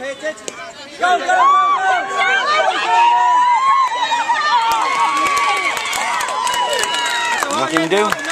Pay attention. Go, go, go, go! Nothing to do.